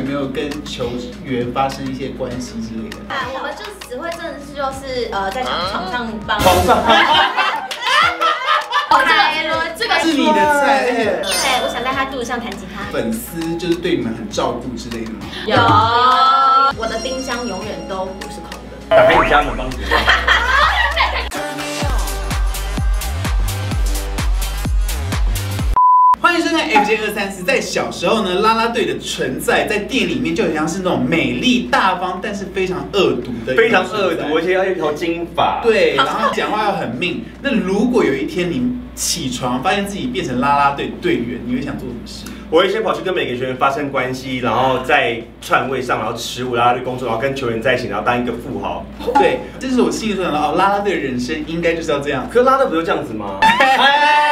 有没有跟球员发生一些关系之类的？啊，我们就只会真的是就是呃，在场场上帮。床上，哦，这个这个是你的菜，而我想在他肚子上弹吉他。粉丝就是对你们很照顾之类的吗？有，我的冰箱永远都不是空的。打开你家门帮你。欢迎收看 FJ 二三四。在小时候呢，啦啦队的存在在店里面就很像是那种美丽大方，但是非常恶毒的，非常恶毒，而且要一头金发。对，然后讲话要很命。那如果有一天你起床发现自己变成啦啦队队员，你会想做什么事？我会先跑去跟每个学员发生关系，然后在串位上，然后持舞啦啦队工作，然后跟球员在一起，然后当一个富豪。对，这是我心里说的哦，啦啦队的人生应该就是要这样。可啦啦队不就这样子吗？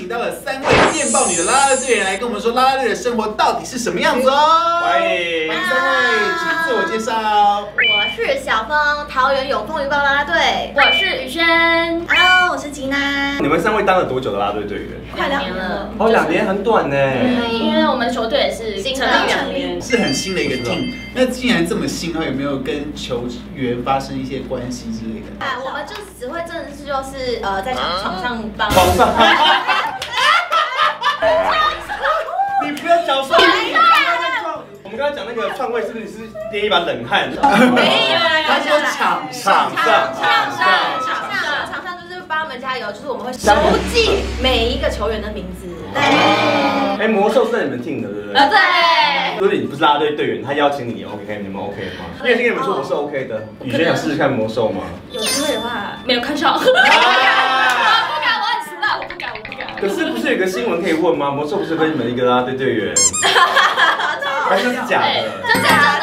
请到了三位电报女的啦啦队员来跟我们说啦啦队的生活到底是什么样子哦。欢迎欢迎三位，请自我介绍。我是小峰，桃园有风云豹啦啦队。我是雨轩，Hello，我是吉娜。你们三位当了多久的啦啦队队员？快两年了。哦，两年很短呢。嗯，因为我们球队也是成立两年，是很新的一个 team，那既然这么新，那有没有跟球员发生一些关系之类的？啊，我们就只会正式就是呃，在场场上帮。你不要讲说。我们刚才讲那个串位，是不是你是捏一把冷汗？没有啦，他说场上场上，场上，场上，场上就是帮他们加油，就是我们会熟记每一个球员的名字。对。哎，魔兽是在你们 team 的，对不对？啊，对，如果你不是啦啦队队员，他邀请你你，OK，你们 OK 吗？因为先跟你们说我是 OK 的。雨轩想试试看魔兽吗？有机会的话没有看上，可是不是有个新闻可以问吗？魔兽不是跟你们一个啦啦队队员？还是是假，的？真的是假的。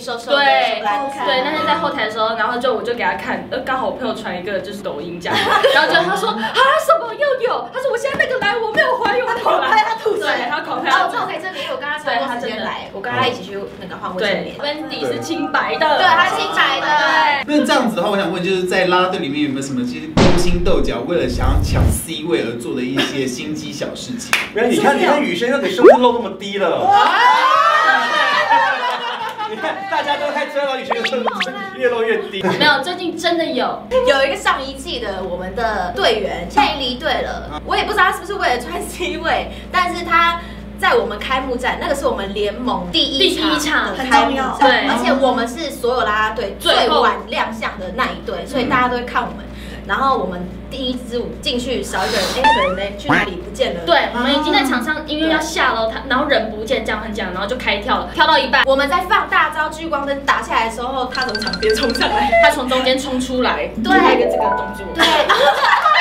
对对，那天在后台的时候，然后就我就给他看，呃，刚好我朋友传一个就是抖音这样，然后就他说啊什么又有，他说我现在那个来我没有怀孕，我没有狂拍来，她肚子。对，他狂拍哦，他这我可以证明，因为我跟他差不多时间来，我跟他一起去那个换卫生对棉。，Wendy 是清白的，对，他清白的。那这样子的话，我想问，就是在啦啦队里面有没有什么其实勾心斗角，为了想要抢 C 位而做的一些心机小事情？原来你看，你看雨轩，那你胸部露那么低了。你看，大家都开车了，雨轩的胸部越落越低。没有，最近真的有，有一个上一季的我们的队员，现在离队了。我也不知道他是不是为了穿 C 位，但是他在我们开幕战，那个是我们联盟第一第一场的开幕战，对而且我们是所有啦啦队最晚亮相的那一队，所以大家都会看我们。然后我们第一支舞进去少一个人，哎，那个人呢？去哪里不见了？对，我们已经在场上，因为要下楼，他然后人不见，这样很讲，然后就开跳了，跳到一半，我们在放大招聚光灯打下来的时候，他从场边冲上来，他从中间冲出来，对拍一个这个动作。对，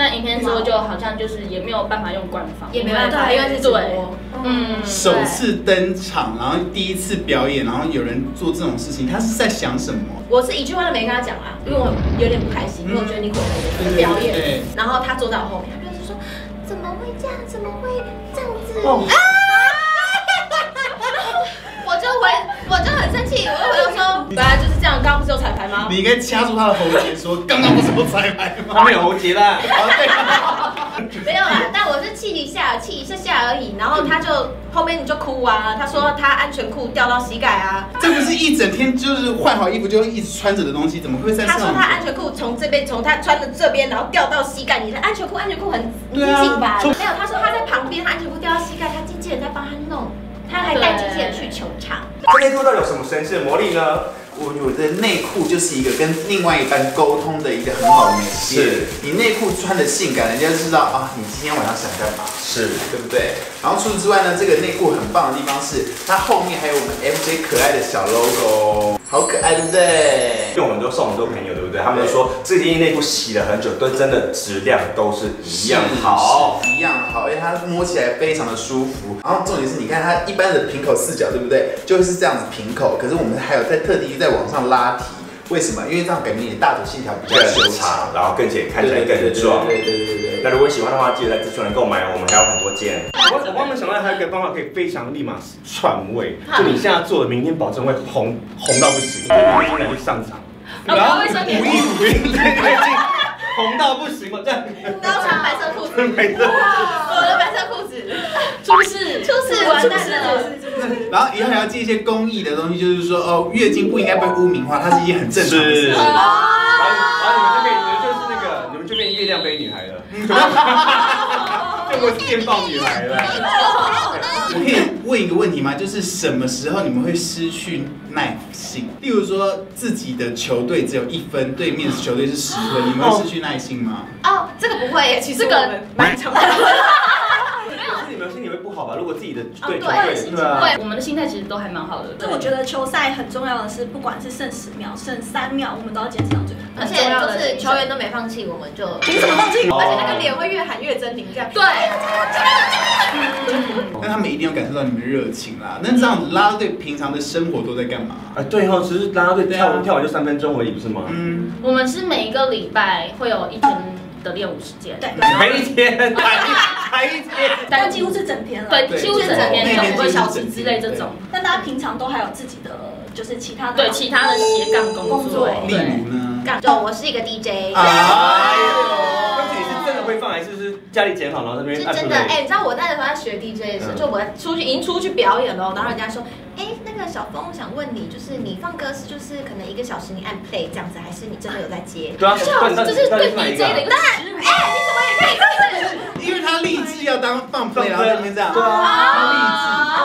那影片之后就好像就是也没有办法用官方，也没办法，因为是直对，播。嗯，首次登场，然后第一次表演，然后有人做这种事情，他是在想什么？我是一句话都没跟他讲啊，因为我有点不开心，因为我觉得你毁了我的表演。然后他坐在我后面，他就是说怎么会这样？怎么会这样子？气，我就回头说，本来就是这样，刚刚不是有彩排吗？你应该掐住他的喉结说：“刚刚不是有彩排吗？”他们有喉结啦。没有啦，但我是气一下，气一下下而已。然后他就后面你就哭啊，他说他安全裤掉到膝盖啊，这不是一整天就是换好衣服就一直穿着的东西，怎么会在上他说他安全裤从这边从他穿的这边，然后掉到膝盖。你的安全裤安全裤很紧吧？从没有，他说他在旁边，他安全裤掉到膝盖，他经纪人在帮他弄，他还带经纪人去球场。这内裤到底有什么神奇的魔力呢？我我的内裤就是一个跟另外一半沟通的一个很好的媒介。是你内裤穿的性感，人家就知道啊，你今天晚上想干嘛，是对不对？然后除此之外呢，这个内裤很棒的地方是，它后面还有我们 MJ 可爱的小 logo，好可爱，对不对？因为我们都送很多朋友，对不对？他们都说这件内裤洗了很久，都真的质量都是一样好。摸起来非常的舒服。然后重点是，你看它一般的平口四角，对不对？就是这样子平口，可是我们还有在特地在往上拉提，为什么？因为这样感觉你的大腿线条比较修长，然后更且看起来更壮。对对对对对。那如果喜欢的话，记得在资讯栏购买哦，我们还有很多件。我我帮你们想到还有一个方法，可以非常立马篡位，就你现在做的，明天保证会红红到不行。明天来去上场，然后卫生棉补衣服，对对对，红到不行嘛，这样然后穿白色裤子，没的。我的白色裤子，出事出事完蛋了。然后以后还要记一些公益的东西，就是说哦，月经不应该被污名化，它是一件很正常的事是，情然。后然后你们就变，你们就是那个，你们就变月亮杯女孩了，就不是电报女孩了。我可以问一个问题吗？就是什么时候你们会失去耐心？例如说自己的球队只有一分，对面球队是十分，你们会失去耐心吗？哦，这个不会耶，其实这个蛮常 的。可是你们心里会不好吧？如果自己的对球对队，对啊，我们的心态其实都还蛮好的。就我觉得球赛很重要的是，不管是剩十秒、剩三秒，我们都要坚持到最后。而且就是球员都没放弃，我们就凭什么放弃？哦而且那个脸会越喊越狰狞，这样。对，那他们一定要感受到你们的热情啦。那这样子，啦啦队平常的生活都在干嘛？啊对哦，其实啦啦队跳舞跳完就三分钟而已，不是吗？嗯，我们是每一个礼拜会有一天的练舞时间。对，才一天，才才一天。但几乎是整天了。对，几乎是整天那天有五个小时之类这种。但大家平常都还有自己的，就是其他的对，其他的斜杠工工作作。例对。如呢？干就我是一个 DJ，哎哎呦你是真的会放，还是是家里剪好然后在那是边是真的。哎，你知道我那时候在学 DJ 的时候，嗯就我出去已经出去表演了，然后人家说，哎，那个小峰，我想问你，就是你放歌是就是可能一个小时你按 play 这样子，还是你真的有在接？对啊，就是对 DJ 的一个指哎，你怎么也可以这样子？因为他立志要当放 play，然后在那边这样。对啊他立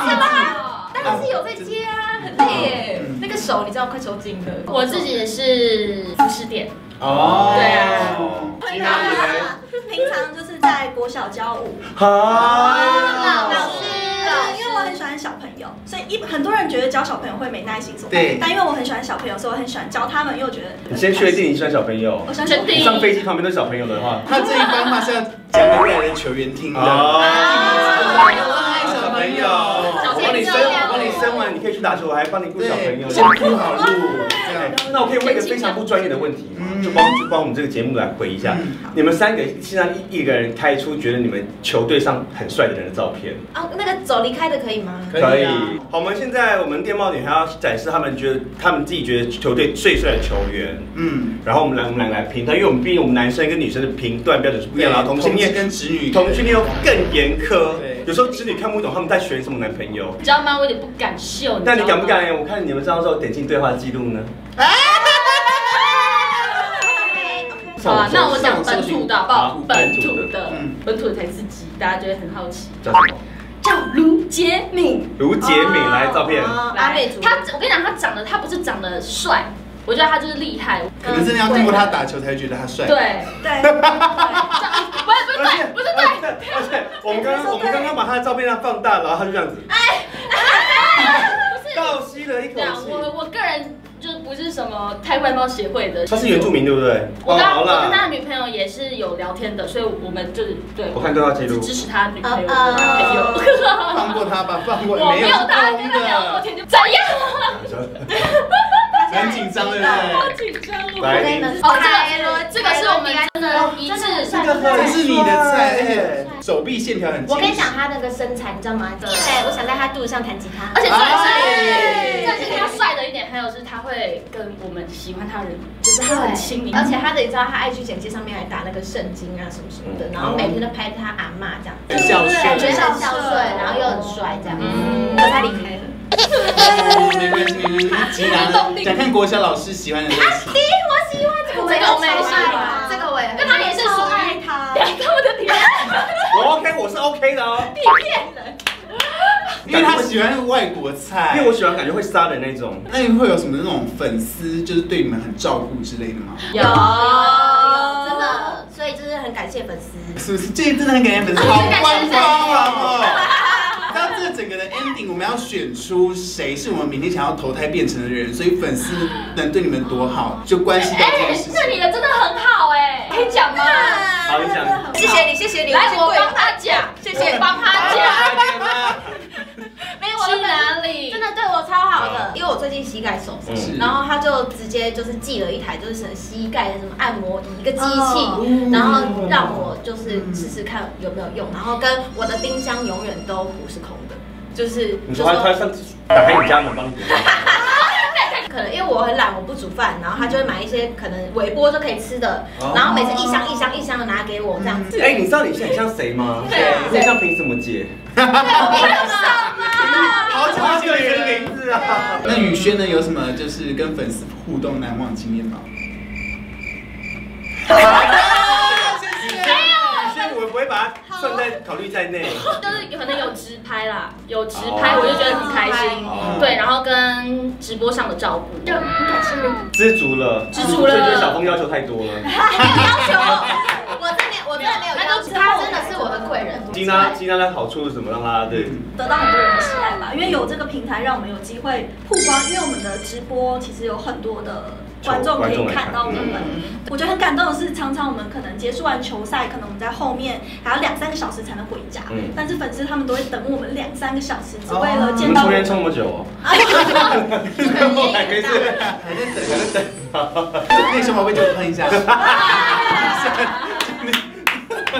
志，是他立志。当然是有在接啊，很累耶嗯，那个手你知道快抽筋了。我自己是服饰店，哦，对啊其他的嘞平常就是在国小教舞，好，老师小朋友，所以一很多人觉得教小朋友会没耐心什么。对但因为我很喜欢小朋友，所以我很喜欢教他们，因为我觉得你先确定你喜欢小朋友我。喜欢小确定上飞机旁边都是小朋友的话，他这一番话是要讲给未来的球员听的。哦我爱小朋友，可以去打球，我还帮你顾小朋友。先铺好路，这样。那我可以问一个非常不专业的问题吗？嗯。就帮就帮我们这个节目来回一下。嗯，你们三个现在一一个人开出觉得你们球队上很帅的人的照片，啊，那个走离开的可以吗？可以啊。好，我们现在我们电报女还要展示他们觉得他们自己觉得球队最帅的球员，嗯，然后我们来我们两个来评断，因为我们毕竟我们男生跟女生的评断标准是不一样的，然后同性恋跟直女，同性恋又更严苛。对，有时候直女看不懂他们在选什么男朋友。你知道吗？我有点不敢秀。那你敢不敢？我看你们这样时候点进对话记录呢？好啊，那我讲本土的好不好好？本土的嗯，本土的才刺激，大家觉得很好奇。叫什么？叫卢杰敏，卢杰敏来照片。哦阿妹族，他我跟你讲，他长得他不是长得帅，我觉得他就是厉害。可能真的要看过他打球才会觉得他帅。对，对，不是不是对，不是对，而且我们刚刚我们刚刚把他的照片让放大，然后他就这样子不是。倒吸了一口气。我我个人就是不是什么太外貌协会的。他是原住。民对不对？我跟我跟他，的女朋友也是有聊天的，所以我们就是对。我看对话记录只支持他女朋友的呃男朋友。放过他吧，放过，我没有是他公跟他聊过的，天就怎样？很紧张，对不好对？紧张哦。来哦，这个这个是我们真的一致。这个很是你的菜，而且手臂线条很。我跟你讲，他那个身材，你知道吗？对，我想在他肚子上弹吉他，而且重点是，他帅的一点，还有是他会跟我们喜欢他的人，就是他很亲民，而且他的你知道他爱去简介上面还打那个圣经啊什么什么的，然后每天都拍他阿嬷这样，很孝顺感觉很孝顺，然后又很帅这样。嗯可他离开 没关系，没关系。想看国小老师喜欢的类型。我喜欢这个，这个我们也喜欢这个我也很跟他也是属爱于他。两个我的天，我 OK，我是 OK 的哦，你骗人。因为他喜欢外国菜，因为我喜欢感觉会杀人那种。那你会有什么那种粉丝，就是对你们很照顾之类的吗？有有真的，所以就是很感谢粉丝。是不是？这真的很感谢粉丝，好官方哦。整个的 ending，我们要选出谁是我们明天想要投胎变成的人，所以粉丝能对你们多好，就关系到这件哎，事情。这你的真的很好哎，可以讲吗？好，你讲。谢谢你，谢谢你，来，我帮他讲，谢谢帮他讲。去哪里？真的对我超好的，因为我最近膝盖受伤，嗯然后他就直接就是寄了一台就是什么膝盖的什么按摩仪，一个机哦器，然后让我就是试试看有没有用，然后跟我的冰箱永远都不是空的，就是你就说说他他上打开你家门帮你点。可能因为我很懒，我不煮饭，然后他就会买一些可能微波就可以吃的，哦然后每次一箱一箱一箱的拿给我这样子。哎，你知道你现在很像谁吗？对像凭什么姐？为什么？好久好久以前的名字啊！那宇轩呢？有什么就是跟粉丝互动难忘经验吗？所以我不会把它算在考虑在内。就是可能有直拍啦，有直拍我就觉得很开心哦，对，然后跟直播上的照顾，就很感谢你。知足了，知足了小峰要求太多了。要求我真的我真的没有要求，他真的是我的贵人。金娜，金娜的好处是什么？让大家对得到很多人的喜爱吧，因为有这个平台让我们有机会曝光，因为我们的直播其实有很多的观众可以看。到我们。我觉得很感动的是，常常我们可能结束完球赛，可能我们在后面还要两三个小时才能回家，嗯。但是粉丝他们都会等我们两三个小时，只为了见到我们。们抽烟抽那么久哦？很还没事，还在等，还在等。那个小宝贝就喷一下。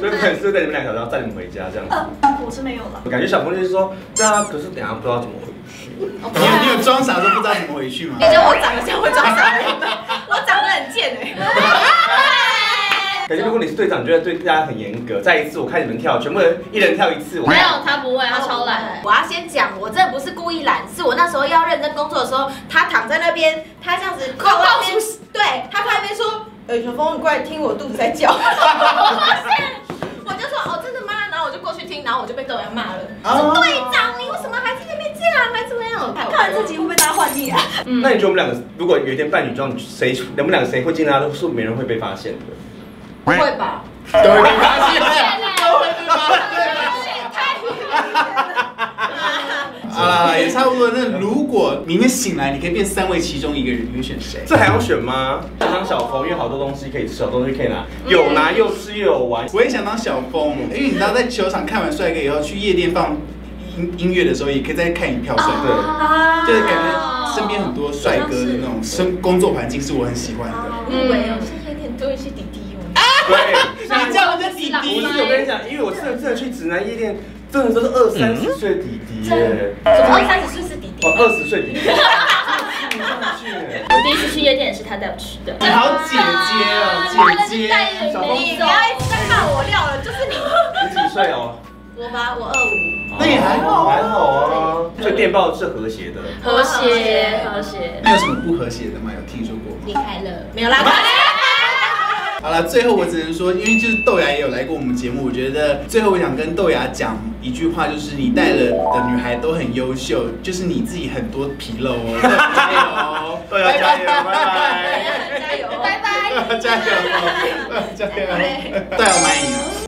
所以粉丝带你们两个小时，然后载你们回家这样子。呃，我是没有了。我感觉小峰就是说，对啊，可是等下不知道怎么回去。你有你有装傻都不知道怎么回去吗你？觉得我长得像会装傻人吗？我长得很贱哎。感觉如果你是队长，你觉得对大家很严格。再一次，我看你们跳，全部人一人跳一次，我没有，他不会，他超懒。我要先讲，我真的不是故意懒，是我那时候要认真工作的时候，他躺在那边，他这样子靠那边，对他靠那边说，呃，小峰，你过来听我肚子在叫。我就说哦，真的吗？然后然后我就被豆芽骂了，说队长，你为什么还在那边这样，还怎么样？看完这集会不会大家换地啊？那你觉得我们两个如果有一天扮女装，谁我们两个谁会进来？都是没人会被发现的。不会吧？都会被发现，都会被发现。好啦，也差不多。那如果明天醒来，你可以变三位其中一个人，你会选谁？这还要选吗？想当小峰，因为好多东西可以吃，好多东西可以拿，有拿又吃又有玩。我也想当小峰，因为你知道，在球场看完帅哥以后，去夜店放音音乐的时候，也可以再看一票帅哥，啊就是感觉身边很多帅哥的那种生工作环境是我很喜欢的。我以为有现在有点多一些弟弟哦。对，你叫人家弟弟不是我跟你讲，因为我真的真的去指南夜店，真的都是二三十岁的弟弟耶，怎么二三十岁是弟弟？哦，二十岁弟弟。我第一次去夜店也是他带我去的。你 好姐姐哦，姐姐。小峰你不要一直在看我料了，就是你。你几岁哦？我吧，我二五。那也还好还好啊。所以电报是和谐的。和谐，和谐。那有什么不和谐的吗？有听说过吗？离开了没有啦？好了，最后我只能说，因为就是豆芽也有来过我们节目，我觉得最后我想跟豆芽讲一句话，就是你带了的女孩都很优秀，就是你自己很多纰漏哦，加油，豆芽加油拜拜。加油，拜拜。加油，加油，豆芽我爱你啊。